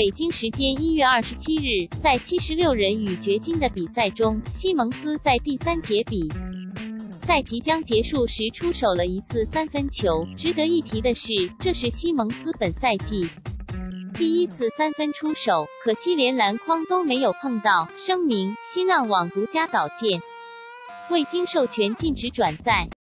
北京时间一月二十七日在七十六人与掘金的比赛中西蒙斯在第三节比赛即将结束时出手了一次三分球。值得一提的是这是西蒙斯本赛季第一次三分出手可惜连篮筐都没有碰到。声明新浪网独家稿件。未经授权禁止转载。